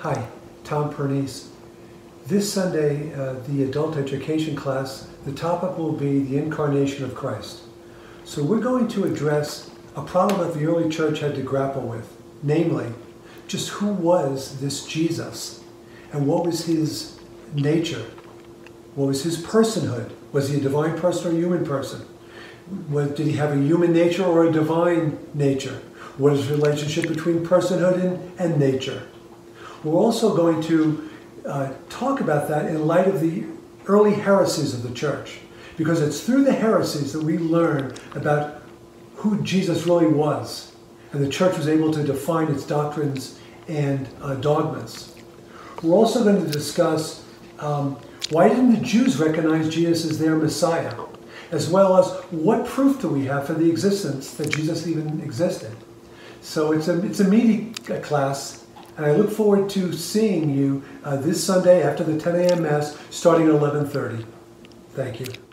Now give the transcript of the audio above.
Hi, Tom Pernice. This Sunday, uh, the adult education class, the topic will be the incarnation of Christ. So we're going to address a problem that the early church had to grapple with, namely, just who was this Jesus and what was his nature? What was his personhood? Was he a divine person or a human person? Did he have a human nature or a divine nature? What is the relationship between personhood and, and nature? We're also going to uh, talk about that in light of the early heresies of the church, because it's through the heresies that we learn about who Jesus really was, and the church was able to define its doctrines and uh, dogmas. We're also going to discuss um, why didn't the Jews recognize Jesus as their Messiah, as well as what proof do we have for the existence that Jesus even existed. So it's a, it's a meaty class, and I look forward to seeing you uh, this Sunday after the 10 a.m. Mass starting at 11.30. Thank you.